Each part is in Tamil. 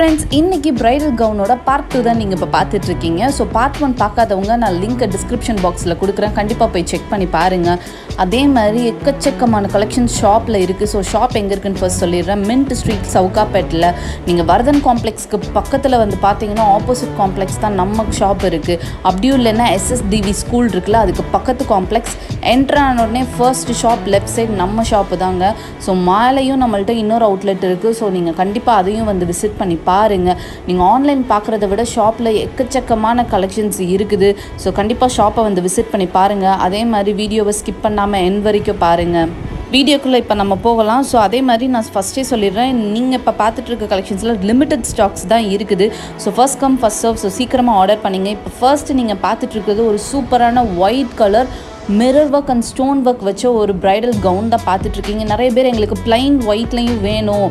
ஃப்ரெண்ட்ஸ் இன்னைக்கு பிரைடல் கவுனோட பார்ட் டூ தான் நீங்கள் இப்போ பார்த்துட்டு இருக்கீங்க ஸோ பார்ட் ஒன் பார்க்காதவங்க நான் லிங்க்கை டிஸ்கிரிப்ஷன் பாக்ஸில் கொடுக்குறேன். கண்டிப்பாக போய் செக் பண்ணி பாருங்கள் அதே மாதிரி எக்கச்சக்கமான கலெக்ஷன் ஷாப்பில் இருக்குது ஸோ ஷாப் எங்கே இருக்குன்னு ஃபர்ஸ்ட் சொல்லிடுறேன். மின்ட் ஸ்ட்ரீட் சவுகாப்பேட்டில் நீங்கள் வரதன் காம்ப்ளெக்ஸ்க்கு பக்கத்தில் வந்து பார்த்தீங்கன்னா ஆப்போசிட் காம்ப்ளெக்ஸ் தான் நம்ம ஷாப் இருக்குது அப்படியும் இல்லைன்னா எஸ்எஸ்டிவி ஸ்கூல் இருக்குல்ல அதுக்கு பக்கத்து காம்ப்ளெக்ஸ் என்ட்ரு ஆன உடனே ஃபர்ஸ்ட் ஷாப் லெஃப்ட் சைடு நம்ம ஷாப்பு தாங்க. ஸோ மேலேயும் நம்மள்ட்ட இன்னொரு அவுட்லெட் இருக்குது ஸோ நீங்கள் கண்டிப்பாக அதையும் வந்து விசிட் பண்ணி பாருங்கள் நீங்கள் ஆன்லைன் பார்க்குறத விட ஷாப்பில் எக்கச்சக்கமான கலெக்ஷன்ஸ் இருக்குது. ஸோ கண்டிப்பாக ஷாப்பை வந்து விசிட் பண்ணி பாருங்கள் அதே மாதிரி வீடியோவை ஸ்கிப் பண்ணாமல் என் வரைக்கும் பாருங்கள் வீடியோக்குள்ளே இப்போ நம்ம போகலாம். ஸோ அதே மாதிரி நான் ஃபஸ்ட்டே சொல்லிடுறேன். நீங்கள் இப்போ பார்த்துட்டு இருக்க கலெக்ஷன்ஸில் லிமிட்டட் ஸ்டாக்ஸ் தான் இருக்குது. So first come first serve so சீக்கிரமாக ஆர்டர் பண்ணிங்க. இப்போ ஃபர்ஸ்ட் நீங்கள் பார்த்துட்டு இருக்கிறது ஒரு சூப்பரான white colour mirror work and stone work வச்ச ஒரு ப்ரைடல் கவுன் தான் பார்த்துட்ருக்கீங்க. நிறைய பேர் எங்களுக்கு பிளைன் ஒயிட்லையும் வேணும்.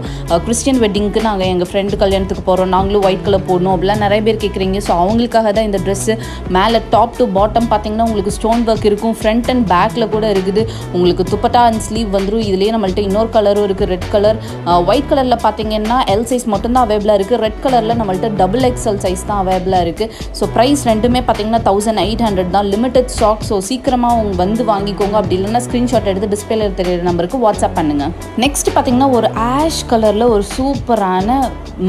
கிறிஸ்டியன் வெட்டிங்க்கு நாங்கள் எங்கள் ஃப்ரெண்டு கல்யாணத்துக்கு போகிறோம் நாங்களும் ஒயிட் கலர் போடணும் அப்படிலாம் நிறைய பேர் கேட்குறீங்க. ஸோ அவங்களுக்காக தான் இந்த ட்ரெஸ்ஸு மேலே டாப் டு பாட்டம் பார்த்தீங்கன்னா உங்களுக்கு ஸ்டோன் ஒர்க் இருக்கும். ஃப்ரண்ட் அண்ட் பேக்கில் கூட இருக்குது. உங்களுக்கு துப்பட்டா அண்ட் ஸ்லீவ் வந்துடும் இதுலேயே நம்மள்ட்ட இன்னொரு கலரும் இருக்குது ரெட் கலர் ஒயிட் கலரில் பார்த்தீங்கன்னா எல் சைஸ் மட்டும்தான் அவைபிளாக இருக்குது ரெட் கலரில் நம்மள்ட்ட டபுள் எக்ஸ்எல் சைஸ் தான் அவைபிளாக இருக்குது ஸோ ப்ரைஸ் ரெண்டுமே பார்த்தீங்கன்னா தௌசண்ட் எயிட் ஹண்ட்ரட் தான். லிமிட்டட் ஸ்டாக் ஸோ சீக்கிரமாக அவங்க வந்து வாங்கிக்கோங்க. அப்படி இல்லைன்னா ஸ்க்ரீன்ஷாட் எடுத்து டிஸ்பிளேல தெரியுற நம்பருக்கு வாட்ஸ்அப் பண்ணுங்கள் நெக்ஸ்ட் பார்த்தீங்கன்னா ஒரு ஆஷ் கலரில் ஒரு சூப்பரான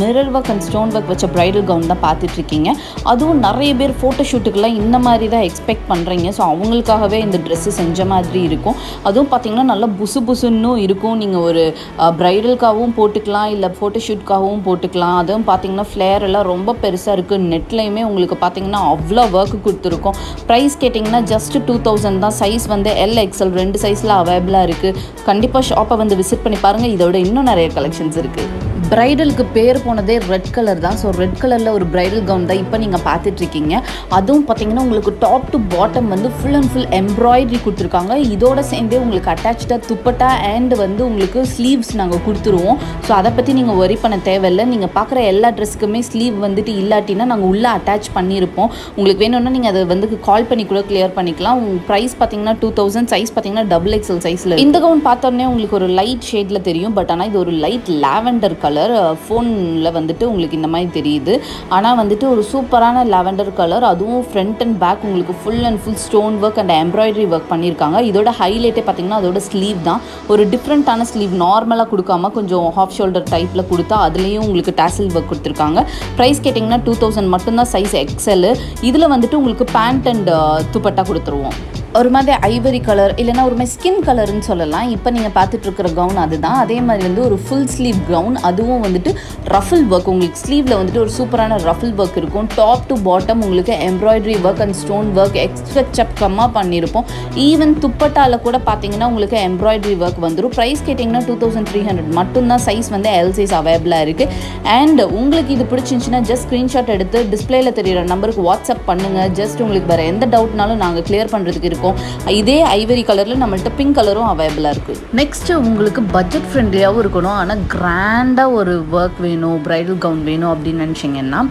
mirror work and stone work வச்ச ப்ரைடல் கவுன் தான் பார்த்துட்ருக்கீங்க. அதுவும் நிறைய பேர் ஃபோட்டோ ஷூட்டுக்கெல்லாம் இந்த மாதிரி தான் எக்ஸ்பெக்ட் பண்ணுறீங்க ஸோ அவங்களுக்காகவே இந்த ட்ரெஸ்ஸு செஞ்ச மாதிரி இருக்கும். அதுவும் பார்த்தீங்கன்னா நல்லா புசு புசுன்னும் இருக்கும். நீங்கள் ஒரு ப்ரைடலுக்காகவும் போட்டுக்கலாம் இல்லை ஃபோட்டோ ஷூட்காகவும் போட்டுக்கலாம். அதுவும் பார்த்தீங்கன்னா ஃப்ளேர் எல்லாம் ரொம்ப பெருசாக இருக்குது நெட்லேயுமே உங்களுக்கு பார்த்தீங்கன்னா அவ்வளோ ஒர்க் கொடுத்துருக்கோம். ப்ரைஸ் கேட்டிங்கன்னா ஜஸ்ட் டூ தௌசண்ட் தான் சைஸ் வந்து எல் எக்ஸல் ரெண்டு சைஸில் அவைலபிளாக இருக்குது கண்டிப்பாக ஷாப்பை வந்து விசிட் பண்ணி பாருங்கள் இதோட இன்னும் நிறைய கலெக்ஷன்ஸ் இருக்குது பிரைடலுக்கு பேர் போனதே ரெட் கலர் தான். ஸோ ரெட் கலரில் ஒரு பிரைடல் கவுன் தான் இப்போ நீங்கள் பார்த்துட்ருக்கீங்க. அதுவும் பார்த்தீங்கன்னா உங்களுக்கு டாப் டு பாட்டம் வந்து ஃபுல் அண்ட் ஃபுல் எம்ப்ராய்டரி கொடுத்துருக்காங்க. இதோட சேர்ந்தே உங்களுக்கு அட்டாச்சாக துப்பட்டா அண்ட் வந்து உங்களுக்கு ஸ்லீவ்ஸ் நாங்கள் கொடுத்துருவோம். ஸோ அதை பற்றி நீங்கள் ஒரி பண்ண தேவையில்லை. நீங்கள் பார்க்குற எல்லா ட்ரெஸ்க்குமே ஸ்லீவ் வந்துட்டு இல்லாட்டினா நாங்கள் உள்ளே அட்டாச் பண்ணியிருப்போம். உங்களுக்கு வேணும்னா நீங்கள் அதை வந்து கால் பண்ணி கூட கிளியர் பண்ணிக்கலாம். உங்கள் ப்ரைஸ் பார்த்தீங்கன்னா டூ தௌசண்ட் சைஸ் பார்த்தீங்கன்னா டபுள் எக்ஸல் சைஸில் இந்த கவுன் பார்த்தோன்னே உங்களுக்கு ஒரு லைட் ஷேடில் தெரியும். பட் ஆனால் இது ஒரு லைட் லாவெண்டர் கலர் கலர் ஃபோனில் வந்துட்டு உங்களுக்கு இந்த மாதிரி தெரியுது. ஆனால் வந்துட்டு ஒரு சூப்பரான லாவெண்டர் கலர் அதுவும் ஃப்ரண்ட் அண்ட் பேக் உங்களுக்கு full and full stone work and embroidery work பண்ணியிருக்காங்க. இதோட ஹைலைட்டே பார்த்தீங்கன்னா அதோட ஸ்லீவ் தான். ஒரு டிஃப்ரெண்ட்டான ஸ்லீவ் நார்மலாக கொடுக்காம கொஞ்சம் ஹாஃப் ஷோல்டர் டைப்பில் கொடுத்தா அதுலேயும் உங்களுக்கு டேசல் ஒர்க் கொடுத்துருக்காங்க. ப்ரைஸ் கேட்டிங்கன்னா டூ தௌசண்ட் மட்டும்தான் சைஸ் எக்ஸல் இதில் வந்துட்டு உங்களுக்கு பேண்ட் அண்ட் துப்பட்டா கொடுத்துருவோம். ஒரு மாதிரி ஐவரி கலர் இல்லைனா ஒரு மாதிரி ஸ்கின் கலர்னு சொல்லலாம். இப்போ நீங்கள் பார்த்துட்டு இருக்கிற கவுன் அதுதான். அதே மாதிரி வந்து ஒரு ஃபுல் ஸ்லீவ் கவுன் அதுவும் வந்துட்டு ரஃபில் ஒர்க் உங்களுக்கு ஸ்லீவில் வந்துட்டு ஒரு சூப்பரான ரஃபில் ஒர்க் இருக்கும். டாப் டு பாட்டம் உங்களுக்கு embroidery work and stone work extra பண்ணியிருப்போம். ஈவன் துப்பட்டாவில் கூட பார்த்தீங்கன்னா உங்களுக்கு எம்ப்ராய்டரி ஒர்க் வந்துடும் ப்ரைஸ் கேட்டிங்கன்னா டூ தௌசண்ட் த்ரீ ஹண்ட்ரட் மட்டும்தான் சைஸ் வந்து எல் சைஸ் அவைலபிளாக இருக்குது அண்ட் உங்களுக்கு இது பிடிச்சிருந்துச்சின்னா ஜஸ்ட் ஸ்க்ரீன்ஷாட் எடுத்து டிஸ்பிளேல தெரியிற நம்பருக்கு வாட்ஸ்அப் பண்ணுங்கள் ஜஸ்ட் உங்களுக்கு வேறு எந்த டவுட்னாலும் நாங்கள் கிளியர் பண்ணுறதுக்கு இருக்கும் இதே ஐவரி கலரில் நம்மள்கிட்ட பிங்க் கலரும் அவைலபிளாக இருக்குது நெக்ஸ்ட்டு உங்களுக்கு பட்ஜெட் ஃப்ரெண்ட்லியாகவும் இருக்கணும். ஆனால் கிராண்டாக ஒரு ஒர்க் வேணும் ப்ரைடல் கவுன் வேணும் அப்படின்னு நினச்சிங்கன்னா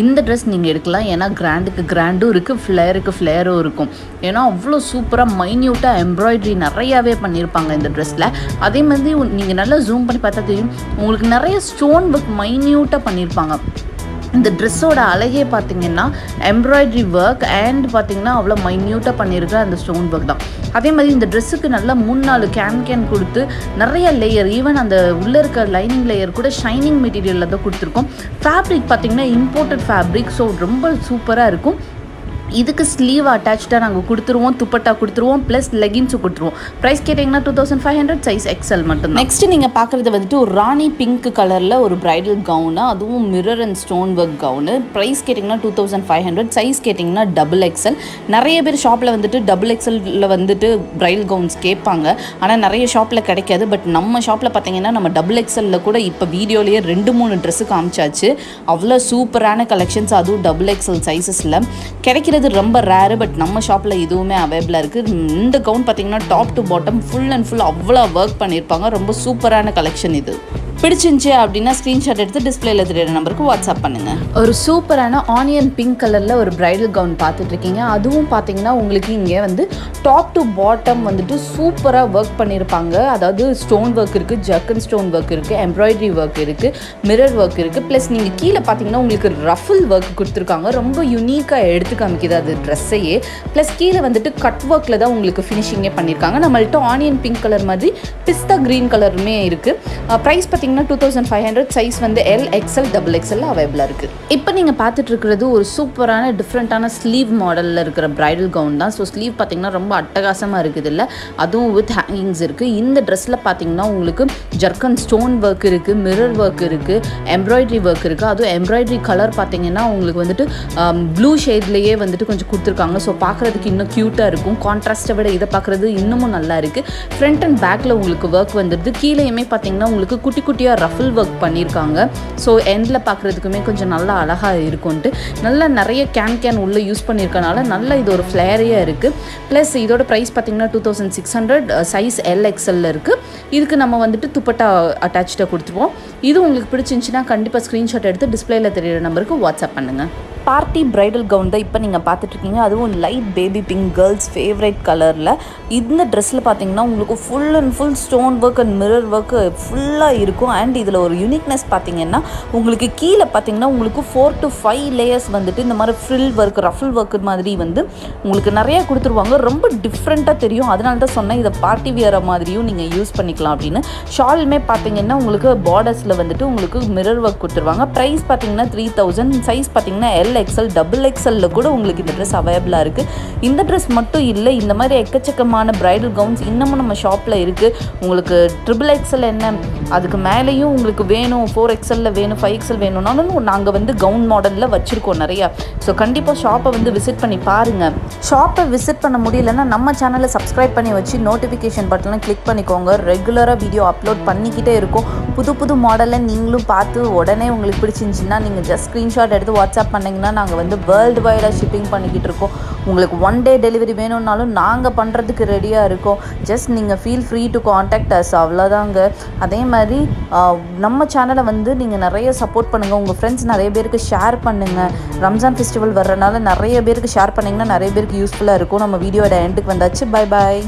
இந்த ட்ரெஸ் நீங்கள் எடுக்கலாம். ஏன்னா கிராண்டுக்கு கிராண்டும் இருக்குது ஃப்ளேருக்கு ஃப்ளேரும் இருக்கும். ஏன்னா அவ்வளோ சூப்பராக மைன்யூட்டாக எம்ப்ராய்டரி நிறையாவே பண்ணியிருப்பாங்க இந்த ட்ரெஸ்ஸில் அதே மாதிரி நீங்கள் நல்லா ஜூம் பண்ணி பார்த்தா தெரியும் உங்களுக்கு நிறைய ஸ்டோன் ஒர்க் மைன்யூட்டாக பண்ணியிருப்பாங்க இந்த ட்ரெஸ்ஸோட அழகே பார்த்தீங்கன்னா எம்ப்ராய்டரி ஒர்க் அண்ட் பார்த்தீங்கன்னா அவ்வளோ மைன்யூட்டாக பண்ணியிருக்க அந்த ஸ்டோன் ஒர்க் தான். அதே மாதிரி இந்த ட்ரெஸ்ஸுக்கு நல்லா மூணு நாலு கேன் கேன் கொடுத்து நிறைய லேயர் ஈவன் அந்த உள்ளே இருக்க லைனிங் லேயர் கூட ஷைனிங் மெட்டீரியலில் தான் கொடுத்துருக்கோம். ஃபேப்ரிக் பார்த்தீங்கன்னா இம்போர்ட்டட் ஃபேப்ரிக் ஸோ ரொம்ப சூப்பராக இருக்கும். இதுக்கு ஸ்லீவ் அட்டாச்சாக நாங்கள் கொடுத்துருவோம் துப்பட்டா கொடுத்துருவோம் ப்ளஸ் லெகின்ஸும் கொடுத்துருவோம். ப்ரைஸ் கேட்டிங்கன்னா two thousand five hundred size XL மட்டும் நெக்ஸ்ட் நீங்கள் பார்க்குறது வந்துட்டு ஒரு ராணி பிங்க் கலரில் ஒரு பிரைடல் கவுனு அதுவும் mirror and stone work gown price கேட்டிங்கன்னா two thousand five hundred size கேட்டிங்கன்னா டபுள் எக்ஸல் நிறைய பேர் ஷாப்பில் வந்துட்டு டபுள் எக்ஸலில் வந்துட்டு பிரைடல் கவுன்ஸ் கேட்பாங்க. ஆனால் நிறைய ஷாப்பில் கிடைக்காது. பட் நம்ம ஷாப்பில் பார்த்தீங்கன்னா நம்ம டபுள் எக்ஸலில் கூட இப்போ வீடியோலேயே ரெண்டு மூணு ட்ரெஸ்ஸு காமிச்சாச்சு. அவ்வளோ சூப்பரான கலெக்ஷன்ஸ் அதுவும் டபுள் எக்ஸல் சைஸஸில் கிடைக்கிற இது ரொம்ப ரேரு பட் நம்ம ஷாப்பில் இதுவுமே அவைலபிளாக இருக்குது இந்த கவுன் பார்த்தீங்கன்னா top to bottom full and full அவ்வளோ ஒர்க் பண்ணியிருப்பாங்க. ரொம்ப சூப்பரான கலெக்ஷன் இது. பிடிச்சிருந்துச்சு அப்படின்னா ஸ்க்ரீன்ஷாட் எடுத்து டிஸ்பிளேல தெரியுற நம்பருக்கு வாட்ஸ்அப் பண்ணுங்க. ஒரு சூப்பரான ஆனியன் பிங்க் கலரில் ஒரு பிரைடல் கவுன் பார்த்துட்டு இருக்கீங்க. அதுவும் பார்த்தீங்கன்னா உங்களுக்கு இங்கே வந்து டாப் டு பாட்டம் வந்துட்டு சூப்பராக ஒர்க் பண்ணியிருப்பாங்க. அதாவது ஸ்டோன் ஒர்க் இருக்குது ஜக்கன் ஸ்டோன் ஒர்க் இருக்குது எம்ப்ராய்டரி ஒர்க் இருக்குது மிரர் ஒர்க் இருக்குது ப்ளஸ் நீங்கள் கீழே பார்த்தீங்கன்னா உங்களுக்கு ரஃபுல் ஒர்க் கொடுத்துருக்காங்க. ரொம்ப யூனிக்காக எடுத்து காமிக்குது அது ட்ரெஸ்ஸையே ப்ளஸ் கீழே வந்துட்டு கட் ஒர்க்கில் தான் உங்களுக்கு ஃபினிஷிங்கே பண்ணியிருக்காங்க நம்மள்ட்ட ஆனியன் பிங்க் கலர் மாதிரி பிஸ்தா க்ரீன் கலருமே இருக்குது ப்ரைஸ் பார்த்தீங்கன்னா two thousand five hundred size வந்து எல் எக்ஸ்எல் டபுள் எக்ஸ்எல் அவைலபிளாக இருக்குது இப்போ நீங்கள் பார்த்துட்டு இருக்கிறது ஒரு சூப்பரான டிஃப்ரெண்ட்டான ஸ்லீவ் மாடலில் இருக்கிற ப்ரைடல் கவுன் தான். ஸோ ஸ்லீவ் பார்த்தீங்கன்னா ரொம்ப அட்டகாசமாக இருக்குது இல்லை அதுவும் வித் ஹேங்கிங்ஸ் இருக்குது இந்த ட்ரெஸ்ஸில் பார்த்தீங்கன்னா உங்களுக்கு ஜர்க்கன் ஸ்டோன் ஒர்க் இருக்குது மிரர் ஒர்க் இருக்குது எம்ப்ராய்டரி ஒர்க் இருக்குது அதுவும் எம்ப்ராய்டரி கலர் பார்த்தீங்கன்னா உங்களுக்கு வந்துட்டு ப்ளூ ஷேட்லேயே வந்துட்டு கொஞ்சம் கொடுத்துருக்காங்க. ஸோ பார்க்குறதுக்கு இன்னும் க்யூட்டாக இருக்கும். கான்ட்ராஸ்ட்டை விட இதை பார்க்குறது இன்னமும் நல்லா இருக்குது ஃப்ரண்ட் அண்ட் பேக்கில் உங்களுக்கு ஒர்க் வந்துடுது. கீழேயுமே பார்த்தீங்கன்னா உங்களுக்கு குட்டி குட்டியாக ரஃபிள் ஒர்க் பண்ணியிருக்காங்க ஸோ எண்டில் பார்க்குறதுக்குமே கொஞ்சம் நல்லா அழகாக இருக்கும்ன்ட்டு. நல்லா நிறைய கேன் கேன் உள்ளே யூஸ் பண்ணியிருக்கனால நல்ல இது ஒரு ஃப்ளேரியாக இருக்குது ப்ளஸ் இதோட ப்ரைஸ் பார்த்தீங்கன்னா two thousand six hundred size L எக்ஸலில் இருக்குது இதுக்கு நம்ம வந்துட்டு துப்பட்டா அட்டாச்சாக கொடுத்துருவோம். இது உங்களுக்கு பிடிச்சிருந்துச்சின்னா கண்டிப்பாக ஸ்க்ரீன்ஷாட் எடுத்து டிஸ்பிளேயில் தெரியிற நம்பருக்கு வாட்ஸ்அப் பண்ணுங்கள் பார்ட்டி பிரைடல் கவுன் தான் இப்போ நீங்கள் பார்த்துட்ருக்கீங்க. அதுவும் light baby pink girls favourite கலரில் இந்த ட்ரெஸ்ஸில் பார்த்தீங்கன்னா உங்களுக்கு full and full stone work and mirror work ஃபுல்லாக இருக்கும். அண்ட் இதில் ஒரு யூனிக்னஸ் பார்த்தீங்கன்னா உங்களுக்கு கீழே பார்த்தீங்கன்னா உங்களுக்கு ஃபோர் டு ஃபைவ் லேயர்ஸ் வந்துட்டு இந்த மாதிரி ஃப்ரில் ஒர்க் ரஃபல் ஒர்க் மாதிரி வந்து உங்களுக்கு நிறையா கொடுத்துருவாங்க. ரொம்ப டிஃப்ரெண்ட்டாக தெரியும். அதனால தான் சொன்னேன் இதை பார்ட்டி வியரை மாதிரியும் நீங்கள் யூஸ் பண்ணிக்கலாம் அப்படின்னு. ஷாலுமே பார்த்தீங்கன்னா உங்களுக்கு பார்டர்ஸில் வந்துட்டு உங்களுக்கு மிரர் ஒர்க் கொடுத்துருவாங்க. ப்ரைஸ் பார்த்தீங்கன்னா த்ரீ தௌசண்ட் சைஸ் பார்த்தீங்கன்னா எல் எக்ஸ்எல் டபுள் எக்ஸ்எல்ல கூட உங்களுக்கு இந்த ட்ரெஸ் அவைலபிளாக இருக்குது இந்த ட்ரெஸ் மட்டும் இல்லை இந்த மாதிரி எக்கச்சக்கமான பிரைடல் கவுன்ஸ் இன்னமும் நம்ம ஷாப்பில் இருக்குது உங்களுக்கு ட்ரிபிள் எக்ஸ்எல் என்ன? அதுக்கு மேலேயும் உங்களுக்கு வேணும் ஃபோர் எக்ஸ்எல்ல வேணும் ஃபைவ் எக்ஸ்எல் வேணும்னாலும் நாங்கள் வந்து கவுன் மாடலில் வச்சுருக்கோம் நிறையா. ஸோ கண்டிப்பாக ஷாப்பை வந்து விசிட் பண்ணி பாருங்கள் ஷாப்பை விசிட் பண்ண முடியலன்னா நம்ம சேனலை சப்ஸ்கிரைப் பண்ணி வச்சு நோட்டிஃபிகேஷன் பட்டனை கிளிக் பண்ணிக்கோங்க. ரெகுலராக வீடியோ அப்லோட் பண்ணிக்கிட்டே இருக்கும். புது புது மாடலை நீங்களும் பார்த்து உடனே உங்களுக்கு பிடிச்சிருந்துச்சின்னா நீங்கள் ஜஸ்ட் ஸ்க்ரீன்ஷாட் எடுத்து வாட்ஸ்அப் பண்ணிங்கன்னா நாங்கள் வந்து வேர்ல்டு வைடாக ஷிப்பிங் பண்ணிக்கிட்டு இருக்கோம். உங்களுக்கு ஒன் டே டெலிவரி வேணும்னாலும் நாங்கள் பண்ணுறதுக்கு ரெடியாக இருக்கோம். ஜஸ்ட் நீங்கள் feel free to contact us அவ்வளோதாங்க அதே மாதிரி நம்ம சேனலை வந்து நீங்கள் நிறைய சப்போர்ட் பண்ணுங்கள் உங்கள் ஃப்ரெண்ட்ஸ் நிறைய பேருக்கு ஷேர் பண்ணுங்கள் ரம்ஜான் ஃபெஸ்டிவல் வர்றனால நிறைய பேருக்கு ஷேர் பண்ணிங்கன்னா நிறைய பேருக்கு யூஸ்ஃபுல்லாக இருக்கும். நம்ம வீடியோட எண்டுக்கு வந்தாச்சு. Bye bye